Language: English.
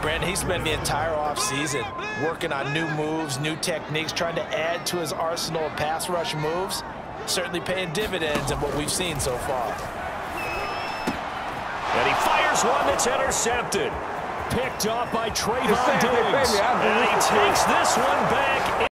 Brandon, he spent the entire offseason working on new moves, new techniques, trying to add to his arsenal of pass rush moves. Certainly paying dividends in what we've seen so far. And he fires one that's intercepted. Picked off by Trevon Diggs. And he takes this one back.